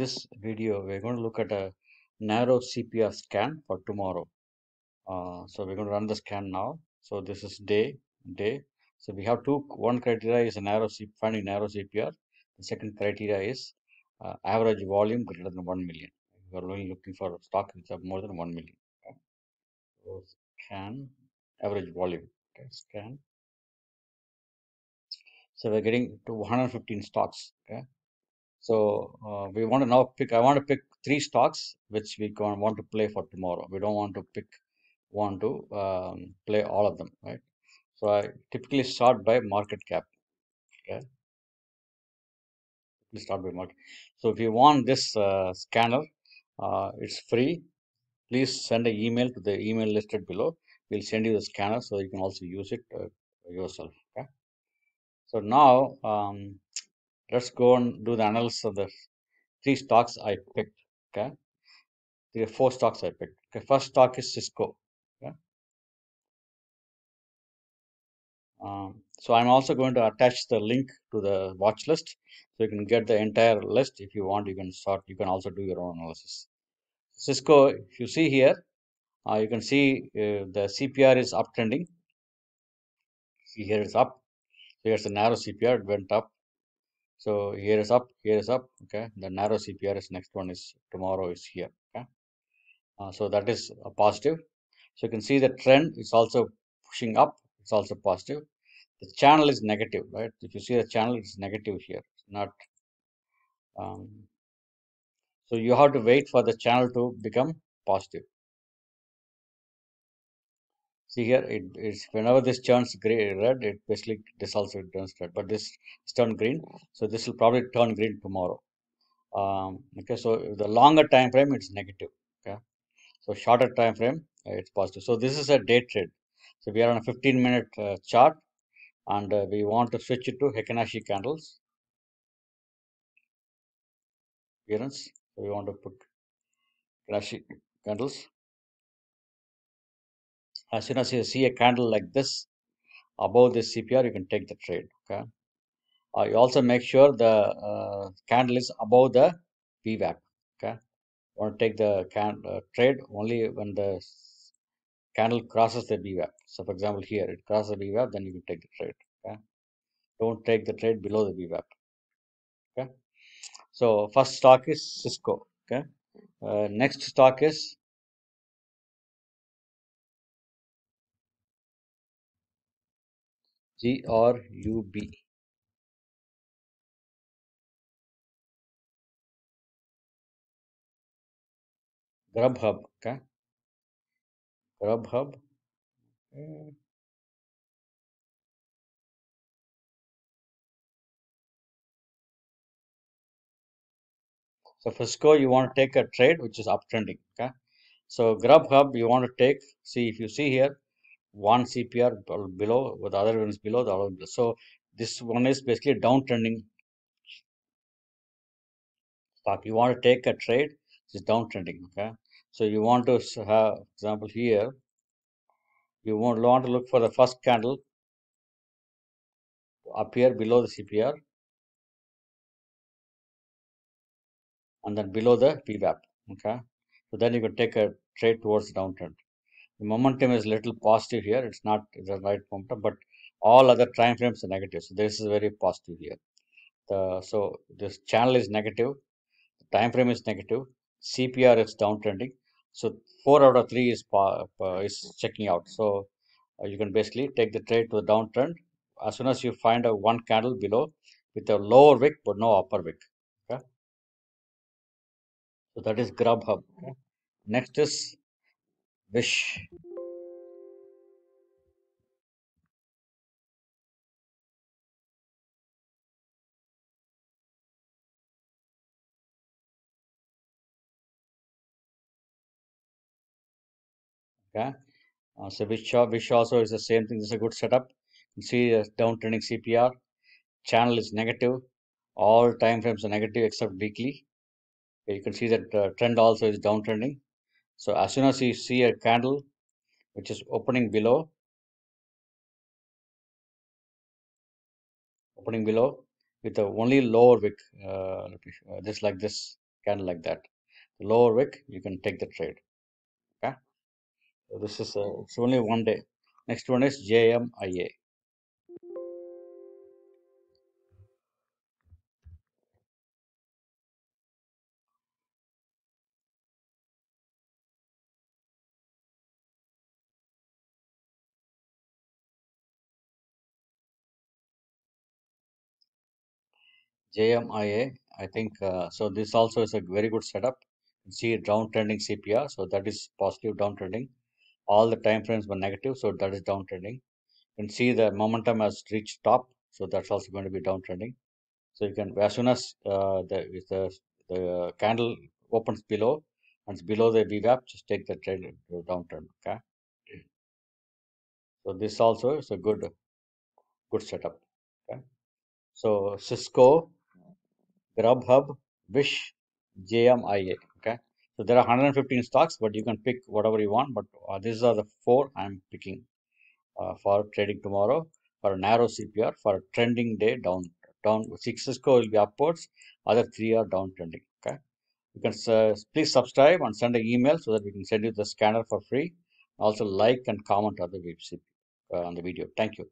this video, we're going to look at a narrow CPR scan for tomorrow. Uh, so we're going to run the scan now. So this is day, day. So we have two, one criteria is a narrow C, finding narrow CPR. The second criteria is uh, average volume greater than 1 million. We are only looking for stock which have more than 1 million. Okay. So scan, average volume, okay, scan. So we're getting to 115 stocks, okay. So uh, we want to now pick, I want to pick three stocks which we want to play for tomorrow. We don't want to pick, want to um, play all of them, right? So I typically start by market cap, okay. Start by market. So if you want this uh, scanner, uh, it's free. Please send an email to the email listed below. We'll send you the scanner so you can also use it uh, yourself, okay. So now um, let's go and do the analysis of the three stocks I picked. Okay, are four stocks I picked. Okay, first stock is Cisco. Okay, um, so I'm also going to attach the link to the watch list, so you can get the entire list. If you want, you can sort. You can also do your own analysis. Cisco, if you see here, uh, you can see uh, the CPR is uptrending. See here it's up. So here's the narrow CPR. It went up so here is up, here is up. Okay, the narrow CPR is next one is tomorrow is here. Okay, uh, so that is a positive. So you can see the trend is also pushing up. It's also positive. The channel is negative, right? If you see the channel, it's negative here. It's not. Um, so you have to wait for the channel to become positive. See here, it is whenever this turns gray red, it basically dissolves, it turns red, but this is turned green. So this will probably turn green tomorrow. Um, okay, so the longer time frame it's negative. Okay, so shorter time frame uh, it's positive. So this is a day trade. So we are on a 15 minute uh, chart, and uh, we want to switch it to Heikin-Ashi candles. Appearance. We want to put Heikin-Ashi candles as soon as you see a candle like this above this CPR, you can take the trade. Okay. Uh, you also make sure the uh, candle is above the VWAP. Okay. You want to take the can uh, trade only when the candle crosses the VWAP. So, for example, here it crosses the VWAP, then you can take the trade. Okay. Don't take the trade below the VWAP. Okay. So, first stock is Cisco. Okay. Uh, next stock is G R U B. Grubhub. Okay. Grubhub. So for Cisco, you want to take a trade which is uptrending. Okay. So Grubhub, you want to take. See if you see here, one CPR below, with the other ones below the other. So this one is basically downtrending stock. You want to take a trade it's is downtrending. Okay. So you want to have example here. You want, want to look for the first candle to appear below the CPR and then below the VWAP. Okay. So then you can take a trade towards the downtrend. The momentum is little positive here. It's not the right momentum, but all other time frames are negative. So this is very positive here. The, so this channel is negative. The time frame is negative. CPR is downtrending. So four out of three is is checking out. So uh, you can basically take the trade to the downtrend as soon as you find a one candle below with a lower wick but no upper wick. Okay. So that is Grubhub. Okay. Next is Wish. Okay. Uh, so Wish also is the same thing. This is a good setup. You see a downtrending CPR. Channel is negative. All time frames are negative except weekly. You can see that uh, trend also is downtrending. So as soon as you see a candle which is opening below, opening below with the only lower wick, uh, just like this candle like that. The lower wick, you can take the trade. Okay. So this is uh, it's only one day. Next one is JMIA. JMIA, I think, uh, so this also is a very good setup. See downtrending CPR, so that is positive downtrending. All the time frames were negative, so that is downtrending. You can see the momentum has reached top, so that's also going to be downtrending. So you can, as soon as uh, the, the, the candle opens below, and it's below the VWAP, just take the trade to downtrend, okay? So this also is a good, good setup, okay? So Cisco, Grubhub, Wish, JMIA. Okay, so there are 115 stocks, but you can pick whatever you want. But uh, these are the four I'm picking uh, for trading tomorrow for a narrow CPR for a trending day down. Down six Cisco will be upwards, other three are down trending. Okay, you can uh, please subscribe and send an email so that we can send you the scanner for free. Also like and comment on the uh, on the video. Thank you.